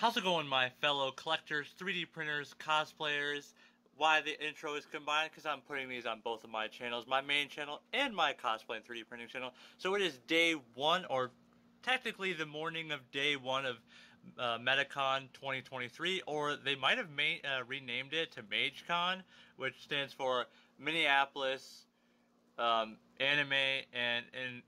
How's it going, my fellow collectors, 3D printers, cosplayers? Why the intro is combined? Because I'm putting these on both of my channels, my main channel and my cosplay and 3D printing channel. So it is day one, or technically the morning of day one of uh, MetaCon 2023, or they might have uh, renamed it to MageCon, which stands for Minneapolis um, Anime and, and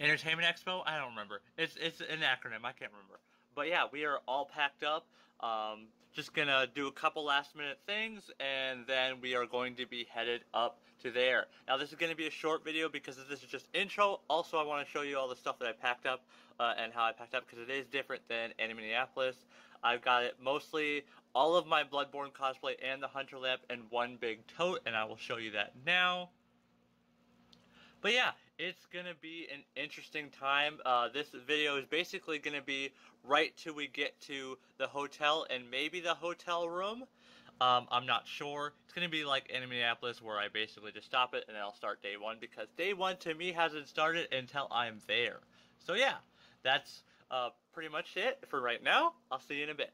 Entertainment Expo. I don't remember. It's it's an acronym. I can't remember. But yeah, we are all packed up. Um, just gonna do a couple last minute things and then we are going to be headed up to there. Now this is gonna be a short video because this is just intro. Also I want to show you all the stuff that I packed up uh, and how I packed up because it is different than Anime Minneapolis. I've got it mostly all of my Bloodborne cosplay and the Hunter Lab in one big tote and I will show you that now. But yeah, it's gonna be an interesting time. Uh, this video is basically gonna be right till we get to the hotel and maybe the hotel room. Um, I'm not sure. It's gonna be like in Minneapolis where I basically just stop it and then I'll start day one because day one to me hasn't started until I'm there. So yeah, that's uh, pretty much it for right now. I'll see you in a bit.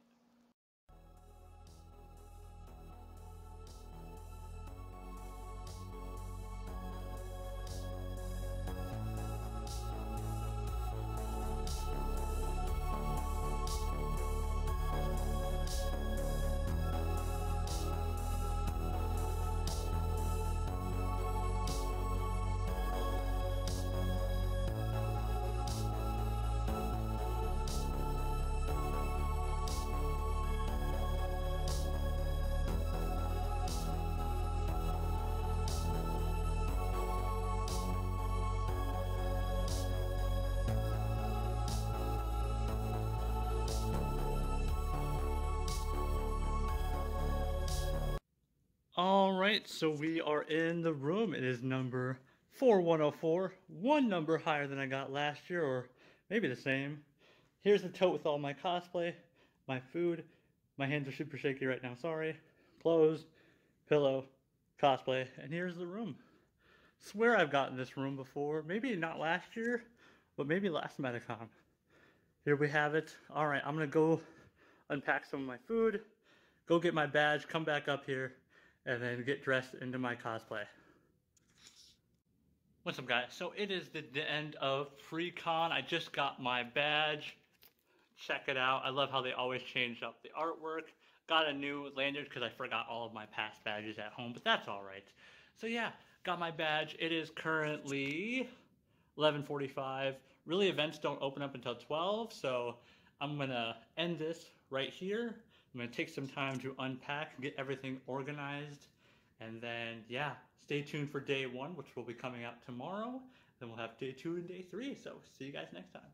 All right, so we are in the room. It is number 4104, one number higher than I got last year, or maybe the same. Here's the tote with all my cosplay, my food. My hands are super shaky right now, sorry. Clothes, pillow, cosplay, and here's the room. Swear I've gotten this room before. Maybe not last year, but maybe last MetaCon. Here we have it. All right, I'm gonna go unpack some of my food, go get my badge, come back up here, and then get dressed into my cosplay. What's up guys? So it is the, the end of pre-con. I just got my badge. Check it out. I love how they always change up the artwork. Got a new lanyard because I forgot all of my past badges at home, but that's all right. So yeah, got my badge. It is currently 11.45. Really, events don't open up until 12, so I'm gonna end this right here. I'm gonna take some time to unpack get everything organized. And then, yeah, stay tuned for day one, which will be coming out tomorrow. Then we'll have day two and day three. So see you guys next time.